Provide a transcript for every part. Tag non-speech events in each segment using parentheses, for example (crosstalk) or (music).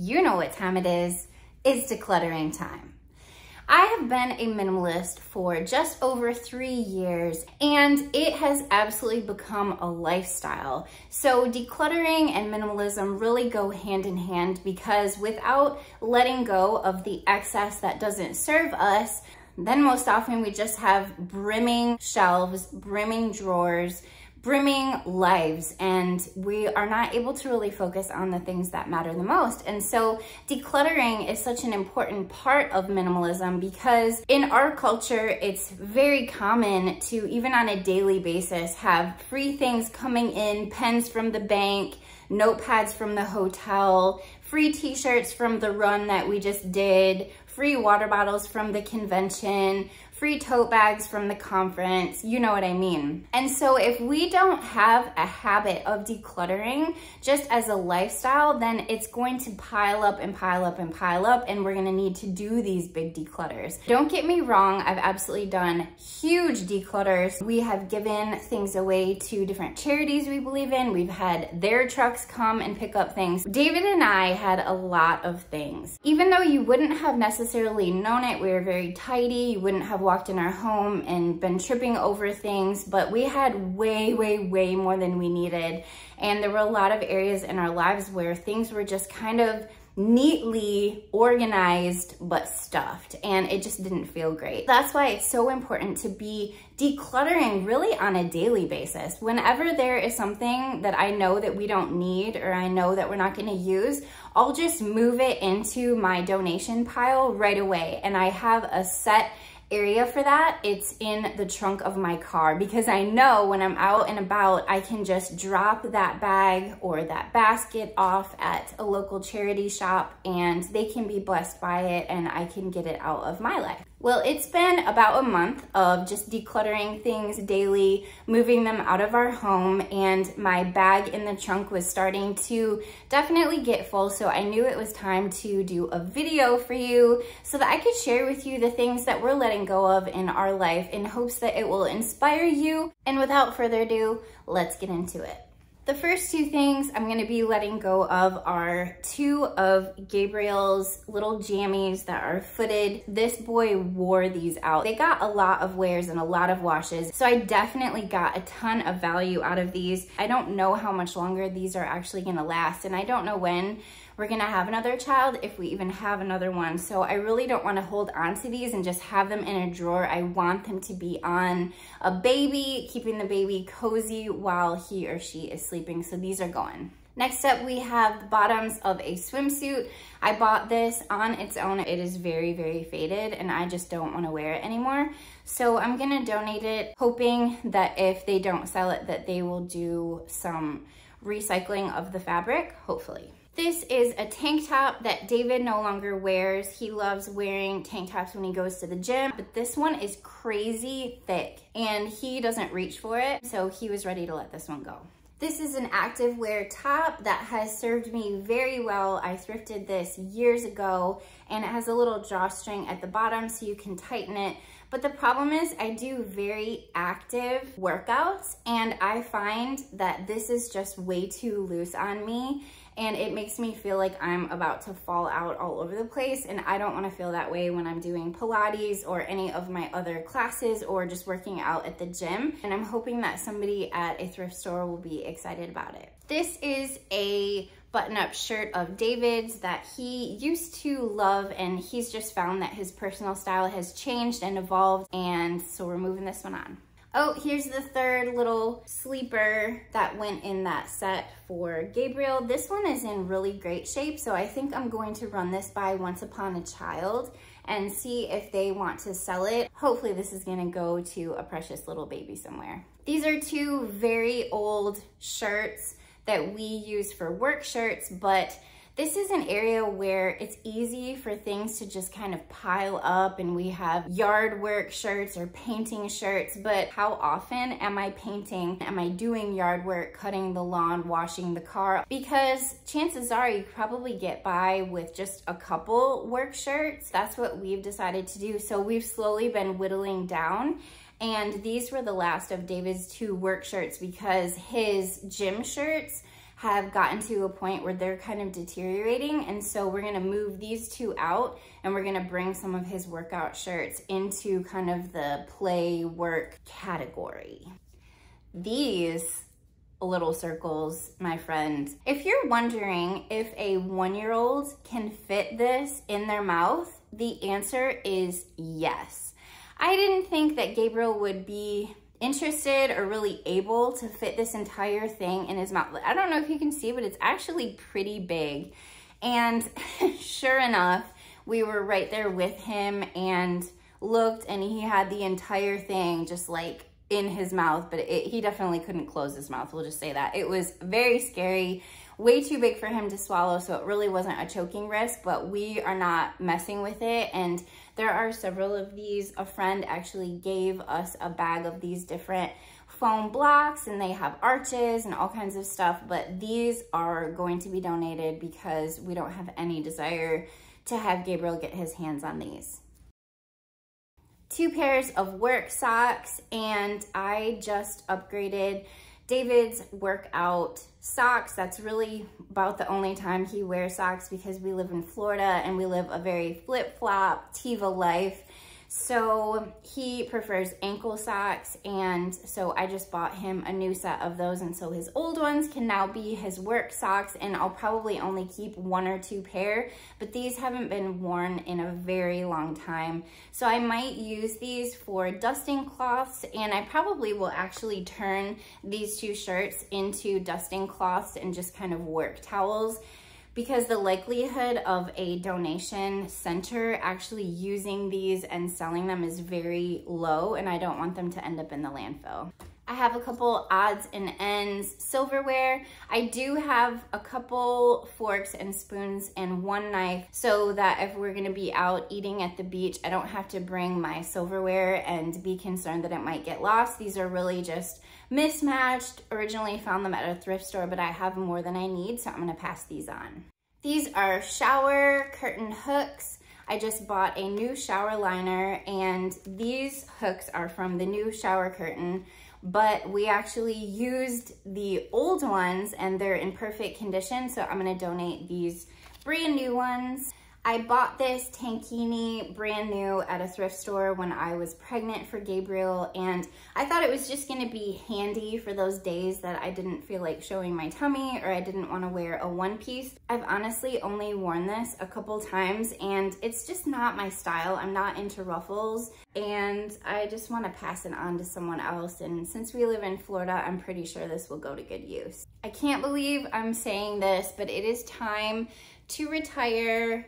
You know what time it is. It's decluttering time. I have been a minimalist for just over three years and it has absolutely become a lifestyle. So decluttering and minimalism really go hand in hand because without letting go of the excess that doesn't serve us, then most often we just have brimming shelves, brimming drawers, brimming lives and we are not able to really focus on the things that matter the most. And so decluttering is such an important part of minimalism because in our culture, it's very common to even on a daily basis have free things coming in, pens from the bank, notepads from the hotel, free t-shirts from the run that we just did, free water bottles from the convention, free tote bags from the conference, you know what I mean. And so if we don't have a habit of decluttering just as a lifestyle, then it's going to pile up and pile up and pile up and we're gonna need to do these big declutters. Don't get me wrong, I've absolutely done huge declutters. We have given things away to different charities we believe in. We've had their trucks come and pick up things. David and I had a lot of things. Even though you wouldn't have necessarily known it, we were very tidy, you wouldn't have walked in our home and been tripping over things, but we had way, way, way more than we needed. And there were a lot of areas in our lives where things were just kind of neatly organized but stuffed and it just didn't feel great. That's why it's so important to be decluttering really on a daily basis. Whenever there is something that I know that we don't need or I know that we're not gonna use, I'll just move it into my donation pile right away and I have a set area for that, it's in the trunk of my car because I know when I'm out and about, I can just drop that bag or that basket off at a local charity shop and they can be blessed by it and I can get it out of my life. Well, it's been about a month of just decluttering things daily, moving them out of our home, and my bag in the trunk was starting to definitely get full, so I knew it was time to do a video for you so that I could share with you the things that we're letting go of in our life in hopes that it will inspire you. And without further ado, let's get into it. The first two things I'm gonna be letting go of are two of Gabriel's little jammies that are footed. This boy wore these out. They got a lot of wears and a lot of washes, so I definitely got a ton of value out of these. I don't know how much longer these are actually gonna last, and I don't know when we're gonna have another child if we even have another one. So I really don't wanna hold on to these and just have them in a drawer. I want them to be on a baby, keeping the baby cozy while he or she is sleeping. So these are going. Next up, we have the bottoms of a swimsuit. I bought this on its own. It is very, very faded and I just don't wanna wear it anymore. So I'm gonna donate it, hoping that if they don't sell it, that they will do some recycling of the fabric, hopefully. This is a tank top that David no longer wears. He loves wearing tank tops when he goes to the gym, but this one is crazy thick and he doesn't reach for it, so he was ready to let this one go. This is an active wear top that has served me very well. I thrifted this years ago and it has a little drawstring at the bottom so you can tighten it. But the problem is I do very active workouts and I find that this is just way too loose on me and it makes me feel like I'm about to fall out all over the place and I don't wanna feel that way when I'm doing Pilates or any of my other classes or just working out at the gym. And I'm hoping that somebody at a thrift store will be excited about it. This is a button-up shirt of David's that he used to love and he's just found that his personal style has changed and evolved and so we're moving this one on. Oh, here's the third little sleeper that went in that set for Gabriel. This one is in really great shape, so I think I'm going to run this by Once Upon a Child and see if they want to sell it. Hopefully this is gonna go to a precious little baby somewhere. These are two very old shirts that we use for work shirts, but this is an area where it's easy for things to just kind of pile up and we have yard work shirts or painting shirts, but how often am I painting? Am I doing yard work, cutting the lawn, washing the car? Because chances are you probably get by with just a couple work shirts. That's what we've decided to do. So we've slowly been whittling down and these were the last of David's two work shirts because his gym shirts have gotten to a point where they're kind of deteriorating. And so we're gonna move these two out and we're gonna bring some of his workout shirts into kind of the play work category. These little circles, my friend. If you're wondering if a one-year-old can fit this in their mouth, the answer is yes. I didn't think that Gabriel would be interested or really able to fit this entire thing in his mouth. I don't know if you can see, but it's actually pretty big. And (laughs) sure enough, we were right there with him and looked and he had the entire thing just like in his mouth, but it, he definitely couldn't close his mouth. We'll just say that. It was very scary, way too big for him to swallow, so it really wasn't a choking risk, but we are not messing with it. And there are several of these. A friend actually gave us a bag of these different foam blocks and they have arches and all kinds of stuff, but these are going to be donated because we don't have any desire to have Gabriel get his hands on these two pairs of work socks and I just upgraded David's workout socks. That's really about the only time he wears socks because we live in Florida and we live a very flip-flop Teva life. So he prefers ankle socks and so I just bought him a new set of those and so his old ones can now be his work socks and I'll probably only keep one or two pair but these haven't been worn in a very long time. So I might use these for dusting cloths and I probably will actually turn these two shirts into dusting cloths and just kind of work towels because the likelihood of a donation center actually using these and selling them is very low and I don't want them to end up in the landfill. I have a couple odds and ends silverware. I do have a couple forks and spoons and one knife so that if we're gonna be out eating at the beach, I don't have to bring my silverware and be concerned that it might get lost. These are really just mismatched. Originally found them at a thrift store, but I have more than I need, so I'm gonna pass these on. These are shower curtain hooks. I just bought a new shower liner and these hooks are from the new shower curtain, but we actually used the old ones and they're in perfect condition, so I'm gonna donate these brand new ones. I bought this tankini brand new at a thrift store when I was pregnant for Gabriel and I thought it was just gonna be handy for those days that I didn't feel like showing my tummy or I didn't wanna wear a one piece. I've honestly only worn this a couple times and it's just not my style. I'm not into ruffles and I just wanna pass it on to someone else and since we live in Florida, I'm pretty sure this will go to good use. I can't believe I'm saying this, but it is time to retire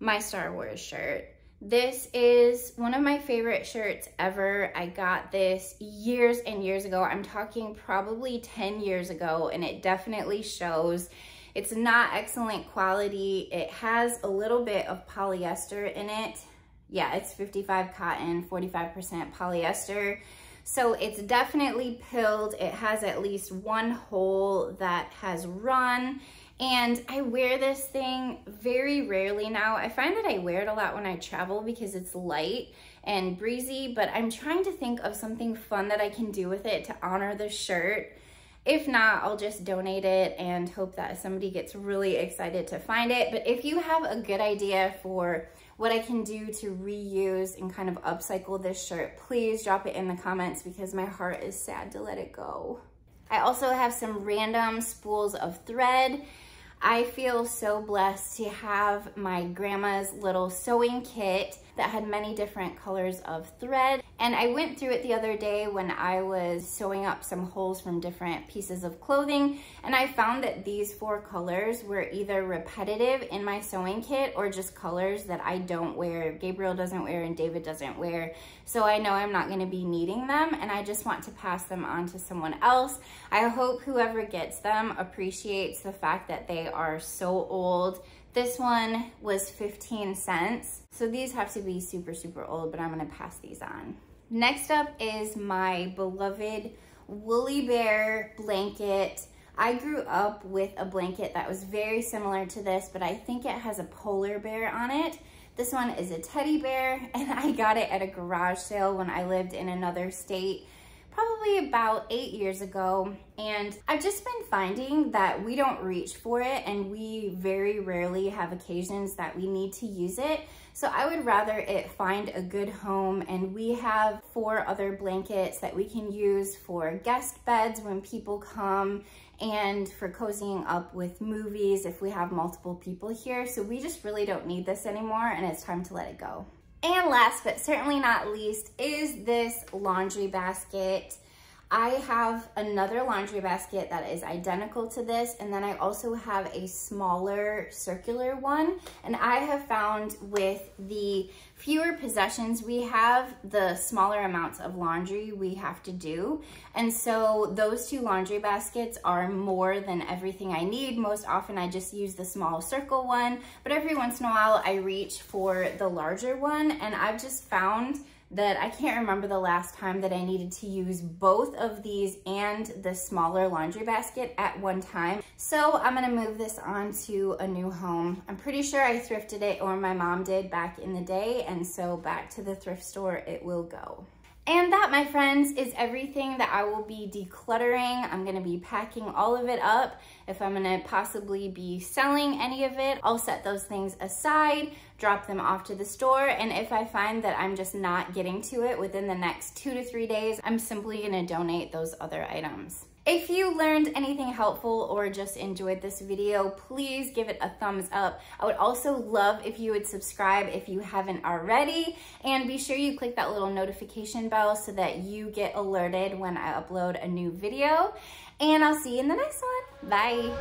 my Star Wars shirt. This is one of my favorite shirts ever. I got this years and years ago. I'm talking probably 10 years ago and it definitely shows. It's not excellent quality. It has a little bit of polyester in it. Yeah, it's 55 cotton, 45% polyester. So it's definitely pilled. It has at least one hole that has run and I wear this thing very rarely now. I find that I wear it a lot when I travel because it's light and breezy, but I'm trying to think of something fun that I can do with it to honor the shirt. If not, I'll just donate it and hope that somebody gets really excited to find it. But if you have a good idea for what I can do to reuse and kind of upcycle this shirt, please drop it in the comments because my heart is sad to let it go. I also have some random spools of thread I feel so blessed to have my grandma's little sewing kit that had many different colors of thread. And I went through it the other day when I was sewing up some holes from different pieces of clothing. And I found that these four colors were either repetitive in my sewing kit or just colors that I don't wear, Gabriel doesn't wear and David doesn't wear. So I know I'm not gonna be needing them and I just want to pass them on to someone else. I hope whoever gets them appreciates the fact that they are so old this one was 15 cents. So these have to be super, super old, but I'm gonna pass these on. Next up is my beloved Woolly Bear blanket. I grew up with a blanket that was very similar to this, but I think it has a polar bear on it. This one is a teddy bear, (laughs) and I got it at a garage sale when I lived in another state probably about eight years ago. And I've just been finding that we don't reach for it and we very rarely have occasions that we need to use it. So I would rather it find a good home and we have four other blankets that we can use for guest beds when people come and for cozying up with movies if we have multiple people here. So we just really don't need this anymore and it's time to let it go. And last but certainly not least is this laundry basket. I have another laundry basket that is identical to this and then I also have a smaller circular one and I have found with the fewer possessions we have, the smaller amounts of laundry we have to do. And so those two laundry baskets are more than everything I need. Most often I just use the small circle one, but every once in a while I reach for the larger one and I've just found that I can't remember the last time that I needed to use both of these and the smaller laundry basket at one time. So I'm gonna move this on to a new home. I'm pretty sure I thrifted it or my mom did back in the day and so back to the thrift store it will go. And that, my friends, is everything that I will be decluttering. I'm gonna be packing all of it up. If I'm gonna possibly be selling any of it, I'll set those things aside, drop them off to the store, and if I find that I'm just not getting to it within the next two to three days, I'm simply gonna donate those other items. If you learned anything helpful or just enjoyed this video, please give it a thumbs up. I would also love if you would subscribe if you haven't already, and be sure you click that little notification bell so that you get alerted when I upload a new video. And I'll see you in the next one. Bye.